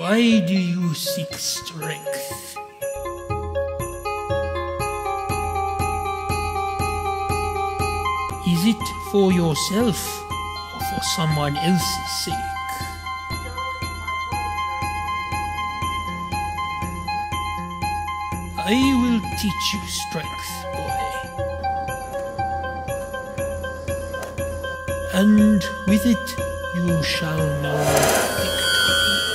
Why do you seek strength? Is it for yourself or for someone else's sake? I will teach you strength, boy. And with it you shall know victory.